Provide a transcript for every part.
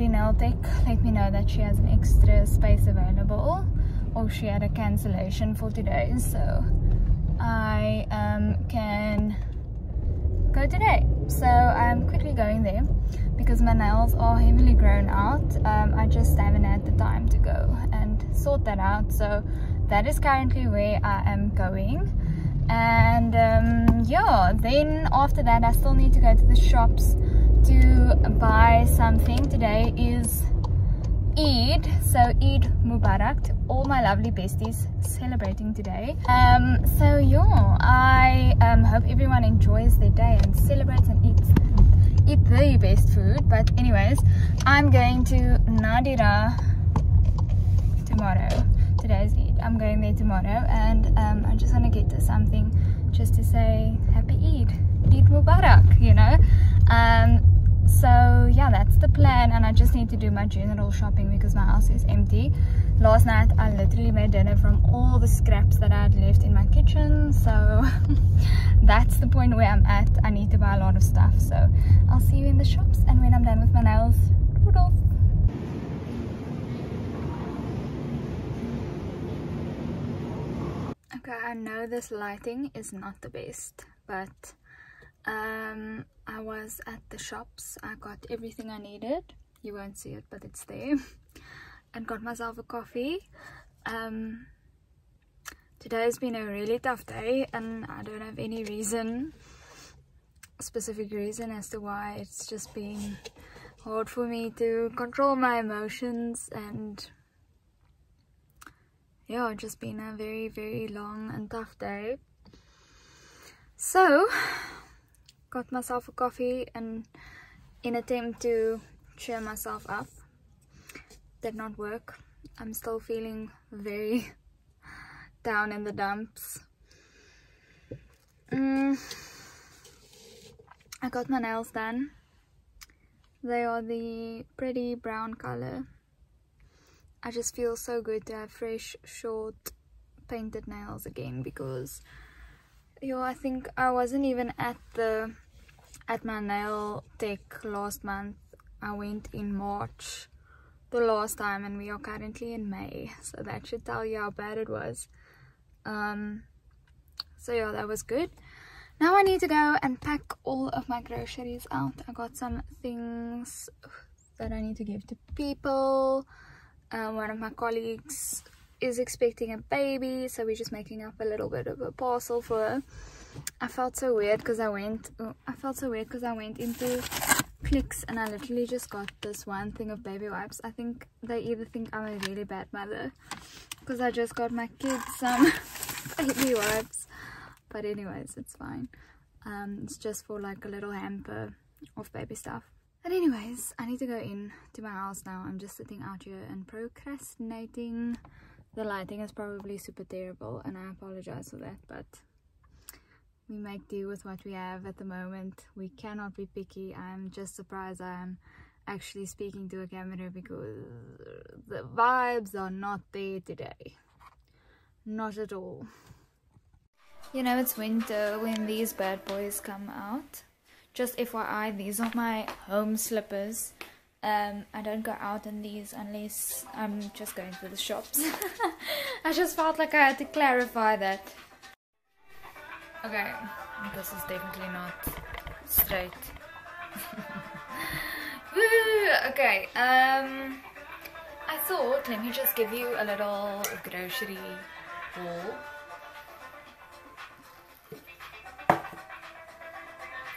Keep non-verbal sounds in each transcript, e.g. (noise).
lovely nail tech let me know that she has an extra space available or she had a cancellation for today. So I um, can go today. So I'm quickly going there because my nails are heavily grown out. Um, I just haven't had the time to go and sort that out. So that is currently where I am going. And um, yeah then after that I still need to go to the shops to buy something today is Eid. So Eid Mubarak to all my lovely besties celebrating today. Um so yeah I um, hope everyone enjoys their day and celebrates and eats eat the best food. But anyways I'm going to Nadira tomorrow. Today's Eid. I'm going there tomorrow and um, I just want to get to something just to say happy Eid. Eid Mubarak you know? Um, so yeah that's the plan and i just need to do my general shopping because my house is empty. Last night i literally made dinner from all the scraps that i had left in my kitchen so (laughs) that's the point where i'm at. I need to buy a lot of stuff so i'll see you in the shops and when i'm done with my nails toodles okay i know this lighting is not the best but um i was at the shops. I got everything i needed. You won't see it but it's there. (laughs) And got myself a coffee. Um today's been a really tough day and i don't have any reason specific reason as to why. It's just been hard for me to control my emotions and yeah just been a very very long and tough day. So got myself a coffee and in attempt to cheer myself up did not work. I'm still feeling very (laughs) down in the dumps. Mm. i got my nails done. They are the pretty brown color. I just feel so good to have fresh short painted nails again because yo i think i wasn't even at the at my nail tech last month. I went in march the last time and we are currently in may. So that should tell you how bad it was. Um so yeah that was good. Now i need to go and pack all of my groceries out. I got some things that i need to give to people. Um, one of my colleagues is expecting a baby so we're just making up a little bit of a parcel for her. I felt so weird because I went oh, I felt so weird because I went into Clicks and I literally just got this one thing of baby wipes. I think they either think I'm a really bad mother because I just got my kids some (laughs) baby wipes. But anyways it's fine. Um, it's just for like a little hamper of baby stuff. But anyways I need to go in to my house now. I'm just sitting out here and procrastinating the lighting is probably super terrible and I apologize for that but we make do with what we have at the moment. We cannot be picky. I'm just surprised I'm actually speaking to a camera because the vibes are not there today. Not at all. You know it's winter when these bad boys come out. Just FYI these are my home slippers um, I don't go out in these unless I'm just going to the shops. (laughs) I just felt like I had to clarify that. Okay, this is definitely not straight. (laughs) okay, um, I thought let me just give you a little grocery haul.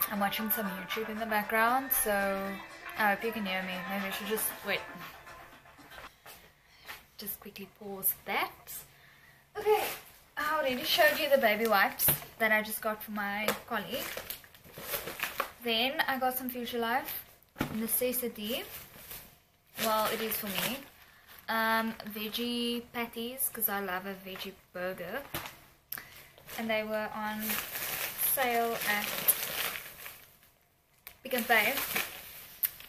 I'm watching some YouTube in the background, so I hope you can hear me. Maybe I should just wait. Just quickly pause that. Okay, I already showed you the baby wipes that I just got from my colleague. Then I got some Future Life necessity. Well, it is for me. Um, veggie patties because I love a veggie burger. And they were on sale at Pick n Pay.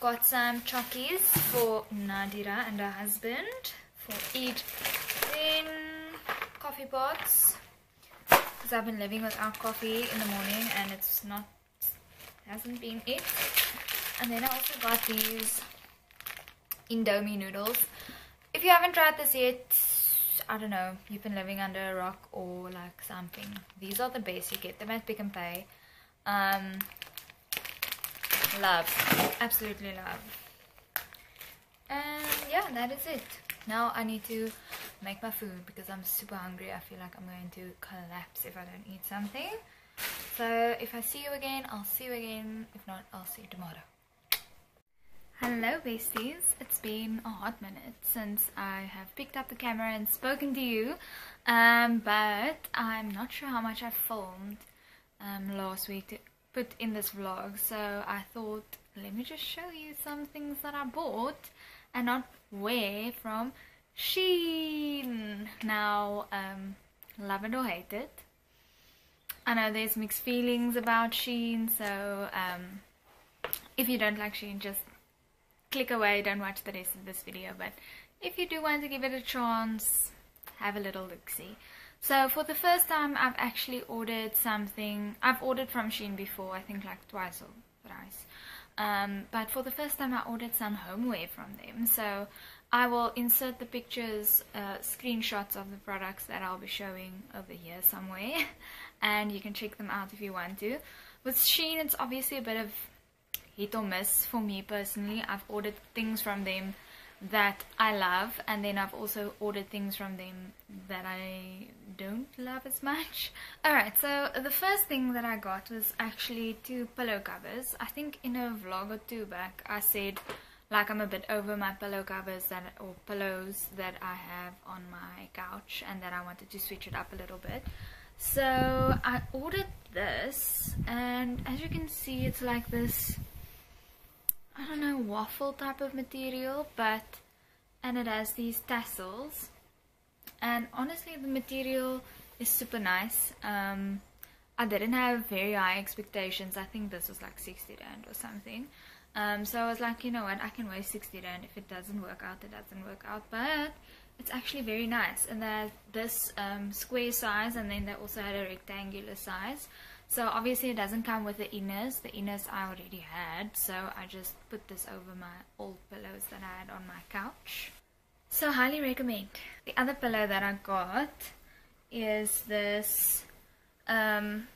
Got some chockies for Nadira and her husband for each. Then coffee pots because I've been living without coffee in the morning and it's not hasn't been it. And then I also got these Indomie noodles. If you haven't tried this yet, I don't know, you've been living under a rock or like something. These are the best. You get them at Pick n Pay. Um, love. Absolutely love. And yeah, that is it. Now I need to make my food because I'm super hungry. I feel like I'm going to collapse if I don't eat something. So if I see you again, I'll see you again. If not, I'll see you tomorrow. Hello besties, it's been a hot minute since I have picked up the camera and spoken to you um, but I'm not sure how much I filmed um, last week to put in this vlog so I thought let me just show you some things that I bought and not wear from Shein. Now um, love it or hate it. I know there's mixed feelings about Shein so um, if you don't like Shein just click away, don't watch the rest of this video. But if you do want to give it a chance, have a little look-see. So for the first time, I've actually ordered something. I've ordered from Shein before, I think like twice or thrice. Um, but for the first time, I ordered some homeware from them. So I will insert the pictures, uh, screenshots of the products that I'll be showing over here somewhere. (laughs) and you can check them out if you want to. With Shein, it's obviously a bit of hit or miss for me personally. I've ordered things from them that I love and then I've also ordered things from them that I don't love as much. (laughs) Alright, so the first thing that I got was actually two pillow covers. I think in a vlog or two back I said like I'm a bit over my pillow covers that or pillows that I have on my couch and that I wanted to switch it up a little bit. So I ordered this and as you can see it's like this I don't know, waffle type of material, but, and it has these tassels. And honestly, the material is super nice. Um, I didn't have very high expectations. I think this was like 60 rand or something. Um, so I was like, you know what, I can waste 60 rand. If it doesn't work out, it doesn't work out. But it's actually very nice. And that this um, square size, and then they also had a rectangular size. So obviously it doesn't come with the inners. The inners I already had. So I just put this over my old pillows that I had on my couch. So highly recommend. The other pillow that I got is this um,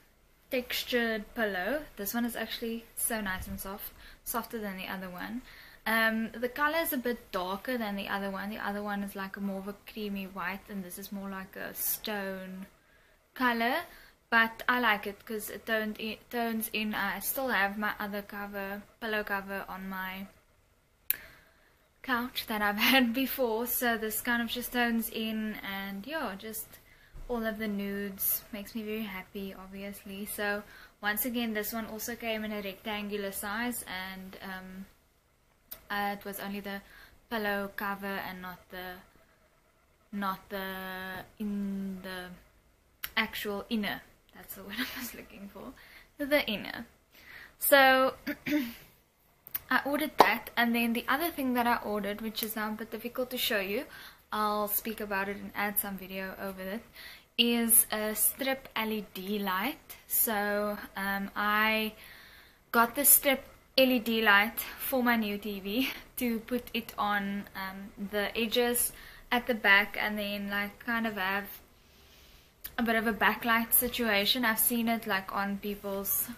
textured pillow. This one is actually so nice and soft. Softer than the other one. Um, the color is a bit darker than the other one. The other one is like a more of a creamy white and this is more like a stone color but I like it because it, it tones in. I still have my other cover, pillow cover on my couch that I've (laughs) had before, so this kind of just tones in and yeah, just all of the nudes makes me very happy obviously. So once again, this one also came in a rectangular size and um, uh, it was only the pillow cover and not the not the in the actual inner that's the (laughs) word I was looking for. The inner. So (clears throat) I ordered that and then the other thing that I ordered which is now a bit difficult to show you I'll speak about it and add some video over it is a strip LED light so um, I got the strip LED light for my new TV (laughs) to put it on um, the edges at the back and then like kind of have a bit of a backlight situation. I've seen it like on people's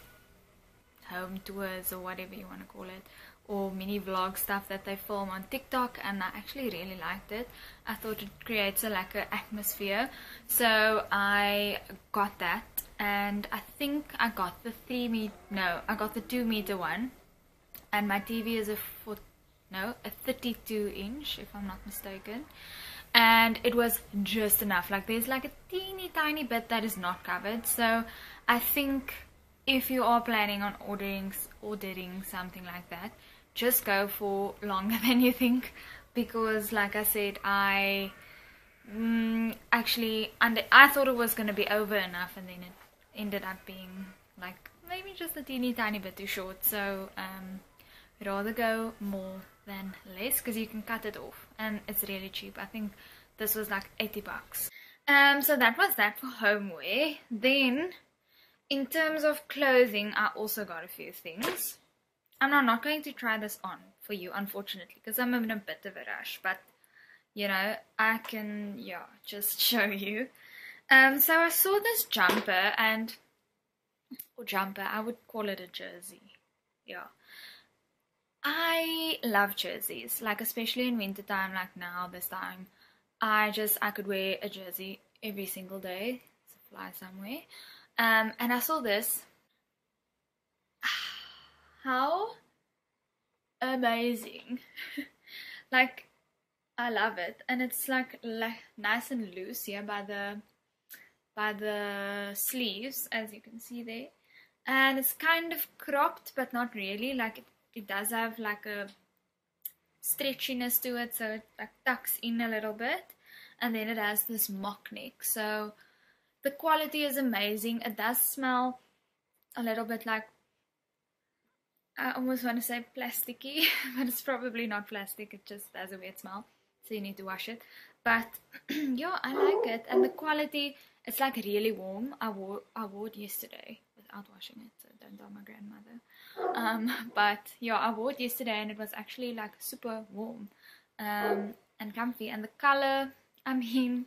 home tours or whatever you want to call it or mini vlog stuff that they film on TikTok and I actually really liked it. I thought it creates a like an atmosphere. So I got that and I think I got the 3 meter no, I got the 2 meter one and my TV is a foot no, a 32 inch if I'm not mistaken and it was just enough. Like there's like a teeny tiny bit that is not covered. So I think if you are planning on ordering ordering something like that just go for longer (laughs) than you think. Because like I said I mm, actually under I thought it was going to be over enough and then it ended up being like maybe just a teeny tiny bit too short. So um rather go more than less because you can cut it off and it's really cheap. I think this was like 80 bucks. Um so that was that for homeware. Then in terms of clothing I also got a few things. I'm not going to try this on for you unfortunately because I'm in a bit of a rush but you know I can yeah just (laughs) show you. Um so I saw this jumper and or jumper I would call it a jersey. Yeah I love jerseys like especially in winter time like now this time I just I could wear a jersey every single day to fly somewhere. Um and I saw this. (sighs) How amazing. (laughs) Like I love it. And it's like, like nice and loose here by the by the sleeves as you can see there. And it's kind of cropped but not really. Like it, it does have like a stretchiness to it so it like tucks in a little bit and then it has this mock neck so the quality is amazing it does smell a little bit like I almost want to say plasticky, (laughs) but it's probably not plastic, it just has a weird smell, so you need to wash it. But (clears throat) yeah, I like it, and the quality, it's like really warm. I wore, I wore it yesterday without washing it, so don't tell my grandmother. Um, but yeah, I wore it yesterday, and it was actually like super warm um, and comfy. And the color, I mean,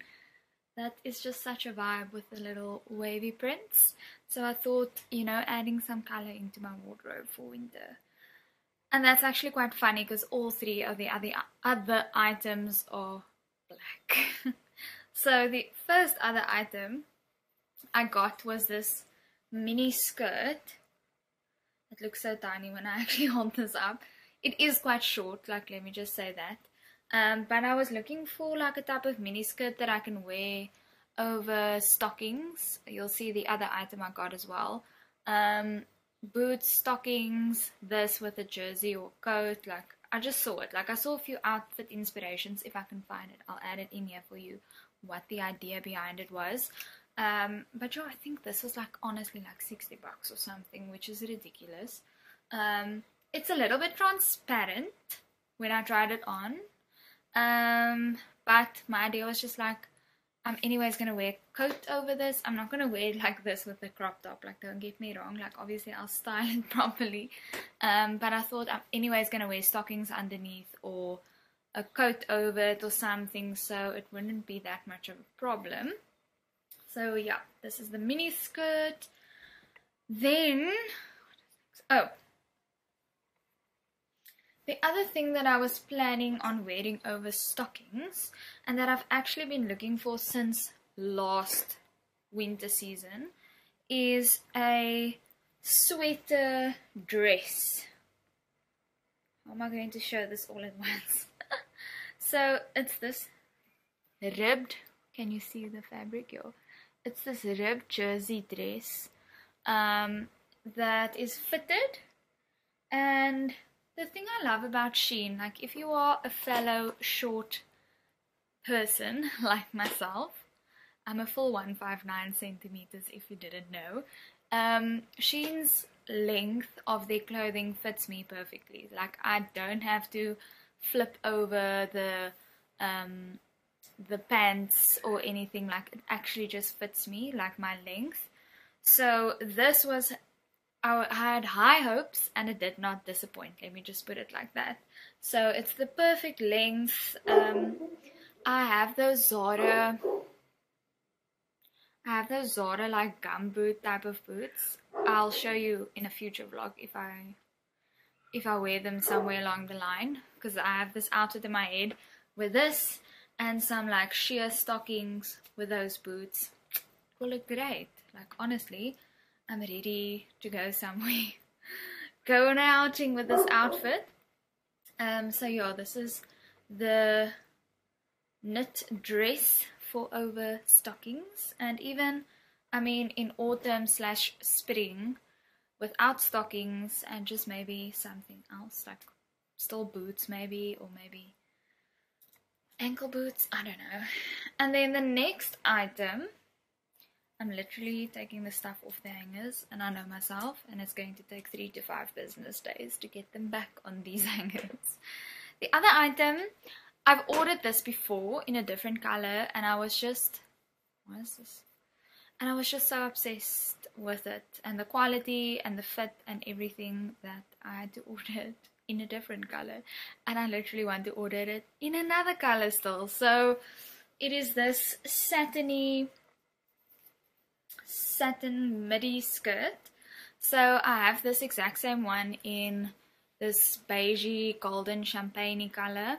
that is just such a vibe with the little wavy prints. So I thought, you know, adding some color into my wardrobe for winter. And that's actually quite funny because all three of the other, other items are black. (laughs) so the first other item I got was this mini skirt. It looks so tiny when I (laughs) actually hold this up. It is quite short, like let me just say that. Um, but I was looking for like a type of mini skirt that I can wear over stockings. You'll see the other item I got as well. Um, boots, stockings, this with a jersey or coat. Like I just saw it. Like I saw a few outfit inspirations. If I can find it, I'll add it in here for you. What the idea behind it was. Um, but yeah, I think this was like honestly like 60 bucks or something, which is ridiculous. Um, it's a little bit transparent when I tried it on. Um, but my idea was just like, I'm anyways gonna wear a coat over this. I'm not gonna wear like this with the crop top. Like, don't get me wrong. Like, obviously, I'll style it (laughs) properly. Um, but I thought I'm anyways gonna wear stockings underneath or a coat over it or something, so it wouldn't be that much of a problem. So yeah, this is the mini skirt. Then, oh, the other thing that I was planning on wearing over stockings and that I've actually been looking for since last winter season is a sweater dress. How am I going to show this all at (laughs) once? so it's this ribbed, can you see the fabric? Yo? It's this ribbed jersey dress um, that is fitted and the thing I love about Shein, like if you are a fellow short person (laughs) like myself, I'm a full 159 centimeters if you didn't know. Um, Shein's length of their clothing fits me perfectly. Like I don't have to flip over the um, the pants or anything like it actually just fits me like my length. So this was I had high hopes and it did not disappoint. Let me just put it like that. So it's the perfect length. Um, I have those Zara. I have those Zara like gumboot type of boots. I'll show you in a future vlog if I if I wear them somewhere along the line because I have this outfit in my head with this and some like sheer stockings with those boots. Will look great. Like honestly, I'm ready to go somewhere. (laughs) go on an outing with this outfit. Um, so yeah, this is the knit dress for over stockings and even I mean in autumn slash spring without stockings and just maybe something else like still boots maybe or maybe ankle boots I don't know and then the next item I'm literally taking the stuff off the hangers and I know myself and it's going to take three to five business days to get them back on these (laughs) hangers. The other item, I've ordered this before in a different color and I was just, what is this? And I was just so obsessed with it and the quality and the fit and everything that I had to (laughs) order it in a different color and I literally want to order it in another color still. So it is this satiny satin midi skirt. So I have this exact same one in this beigey golden champagne color.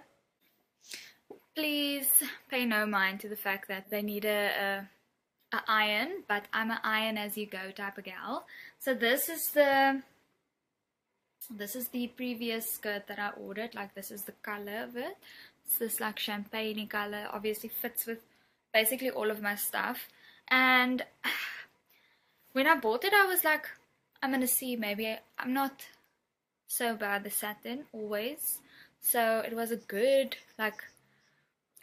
Please pay no mind to the fact that they need a, a, a iron, but I'm an iron as you go type of gal. So this is the this is the previous skirt that I ordered. Like this is the color of it. It's this like champagne color. Obviously fits with basically all of my stuff. And (sighs) when I bought it, I was like, I'm gonna see, maybe I'm not so bad the satin always. So it was a good, like,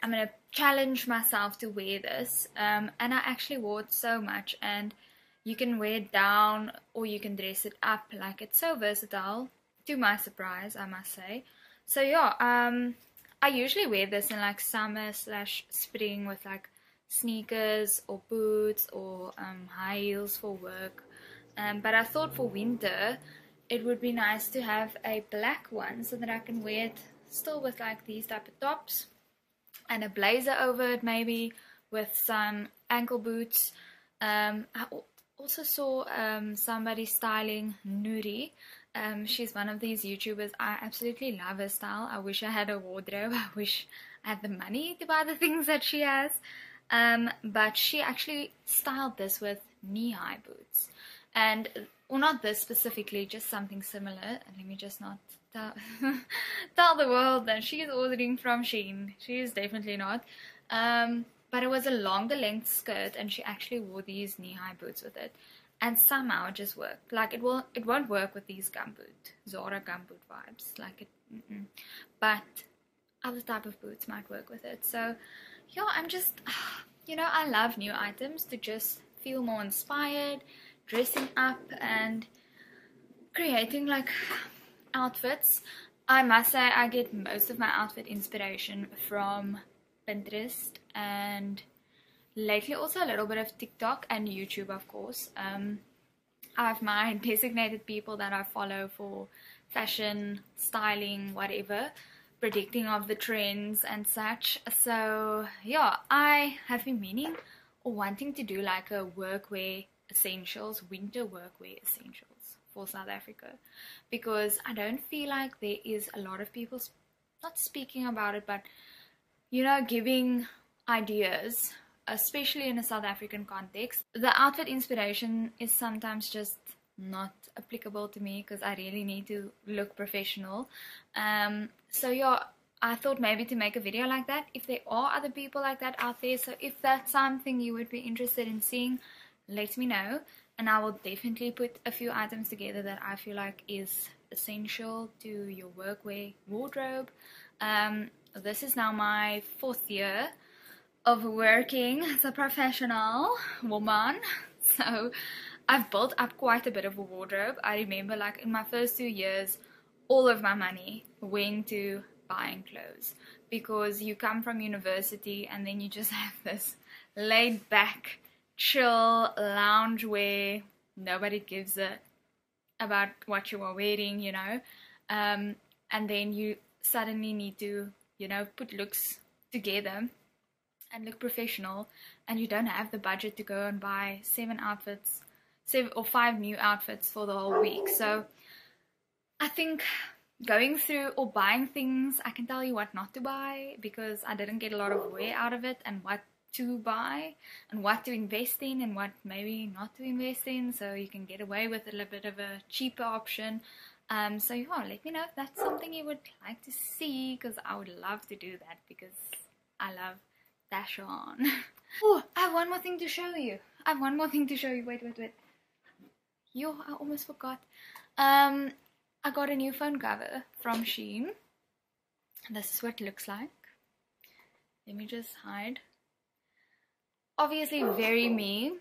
I'm gonna challenge myself to wear this. Um, and I actually wore it so much, and you can wear it down or you can dress it up. Like, it's so versatile, to my surprise, I must say. So, yeah, um, I usually wear this in like summer slash spring with like sneakers or boots or um, high heels for work. Um, but I thought for winter it would be nice to have a black one so that I can wear it still with like these type of tops and a blazer over it maybe with some ankle boots. Um, also saw um, somebody styling Nuri. Um, she's one of these YouTubers. I absolutely love her style. I wish I had a wardrobe. (laughs) I wish I had the money to buy the things that she has. Um, but she actually styled this with knee-high boots. And, well, not this specifically, just something similar. Let me just not tell, (laughs) tell the world that she is ordering from Shein. She is definitely not. Um, but it was a longer length skirt and she actually wore these knee-high boots with it. And somehow it just worked. Like it will, it won't work with these gumboot, Zara gumboot vibes. Like it, mm -mm. but other type of boots might work with it. So yeah, I'm just, (sighs) you know, I love new items to just feel more inspired, dressing up and creating like (sighs) outfits. I must say I get most of my outfit inspiration from Pinterest and lately also a little bit of TikTok and YouTube of course. Um, I have my (laughs) designated people that I follow for fashion, styling, whatever predicting of the trends and such. So yeah, I have been meaning or wanting to do like a workwear essentials, winter workwear essentials for South Africa because I don't feel like there is a lot of people not speaking about it but you know giving ideas especially in a South African context. The outfit inspiration is sometimes just not applicable to me because I really need to look professional. Um, so yeah, I thought maybe to make a video like that if there are other people like that out there. So if that's something you would be interested in seeing, let me know. And I will definitely put a few items together that I feel like is essential to your workwear wardrobe. Um, this is now my fourth year of working as a professional woman. (laughs) So I've built up quite a bit of a wardrobe. I remember like in my first two years, all of my money went to buying clothes because you come from university and then you just (laughs) have this laid back, chill lounge where nobody gives a about what you are wearing, you know. Um, and then you suddenly need to, you know, put looks together and look professional and you don't have the budget to go and buy seven outfits seven or five new outfits for the whole week. So I think going through or buying things, I can tell you what not to buy because I didn't get a lot of wear out of it and what to buy and what to invest in and what maybe not to invest in so you can get away with a little bit of a cheaper option. Um, so yeah, let me know if that's something you would like to see because I would love to do that because I love fashion. oh, I have one more thing to show you. I have one more thing to show you. Wait, wait, wait. Yo, I almost forgot. Um, I got a new phone cover from Shein. This is what it looks like. Let me just hide. Obviously very me.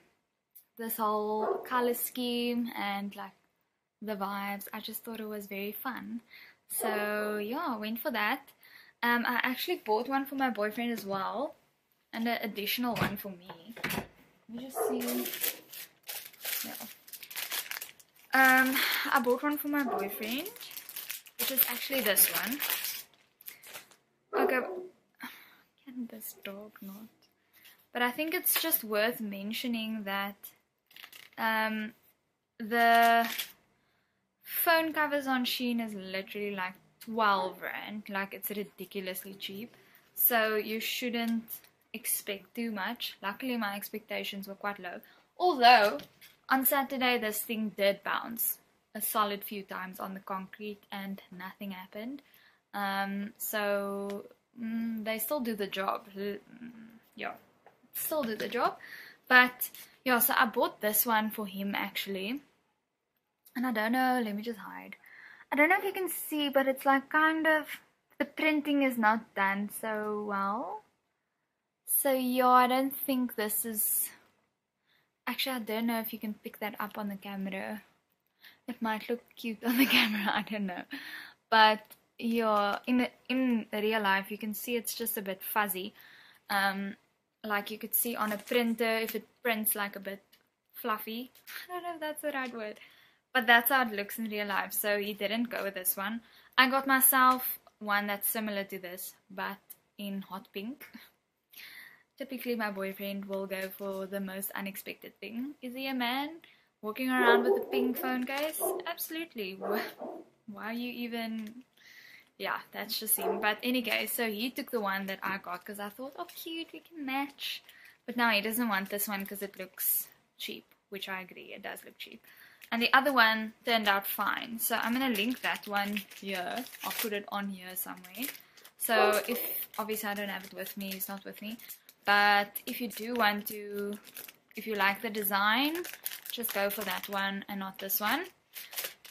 this whole color scheme and like the vibes. I just thought it was very fun. So yeah, I went for that. Um, I actually bought one for my boyfriend as well, and an additional one for me. Let me just see. Yeah. Um, I bought one for my boyfriend, which is actually this one. Okay, can this dog not? But I think it's just worth mentioning that um, the phone covers on Shein is literally like 12 rand. Like it's ridiculously cheap. So you shouldn't expect too much. Luckily my expectations were quite low. Although on Saturday this thing did bounce a solid few times on the concrete and nothing happened. Um, so mm, they still do the job. Mm, yeah, still do the job. But yeah, so I bought this one for him actually. And I don't know, let me just hide. I don't know if you can see, but it's like kind of, the printing is not done so well. So yeah, I don't think this is, actually I don't know if you can pick that up on the camera. It might look cute on the (laughs) camera, I don't know. But yeah, in, in real life you can see it's just a bit fuzzy. Um, like you could see on a printer if it prints like a bit fluffy. (laughs) I don't know if that's the right word. But that's how it looks in real life. So he didn't go with this one. I got myself one that's similar to this, but in hot pink. (laughs) Typically my boyfriend will go for the most unexpected thing. Is he a man walking around with a pink phone case? Absolutely. Why are you even... Yeah, that's just him. But anyway, so he took the one that I got because I thought, oh cute, we can match. But now he doesn't want this one because it looks cheap, which I agree, it does look cheap and the other one turned out fine so I'm gonna link that one here I'll put it on here somewhere so if obviously I don't have it with me it's not with me but if you do want to if you like the design just go for that one and not this one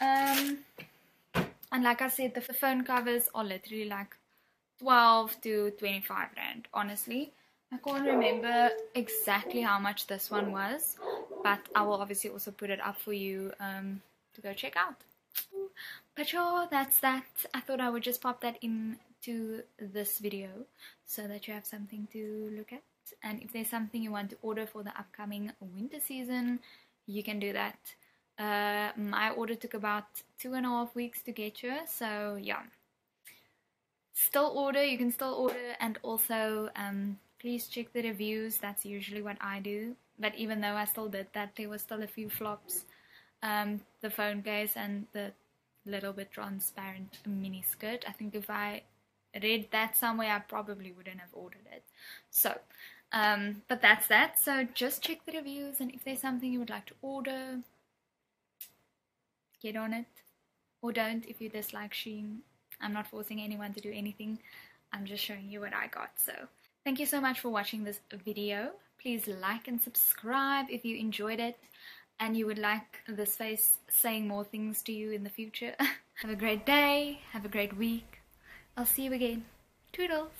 um and like I said the phone covers are literally like 12 to 25 rand honestly I can't remember exactly how much this one was, but I will obviously also put it up for you um, to go check out. But sure, that's that. I thought I would just pop that into this video so that you have something to look at. And if there's something you want to order for the upcoming winter season, you can do that. Uh, my order took about two and a half weeks to get here, so yeah. Still order, you can still order, and also um, please check the reviews that's usually what I do but even though I still did that there was still a few flops um, the phone case and the little bit transparent mini skirt I think if I read that somewhere I probably wouldn't have ordered it so um, but that's that so just check the reviews and if there's something you would like to order get on it or don't if you dislike Shein I'm not forcing anyone to do anything I'm just showing you what I got so Thank you so much for watching this video. Please like and subscribe if you enjoyed it and you would like this face saying more things to you in the future. (laughs) have a great day. Have a great week. I'll see you again. Toodles.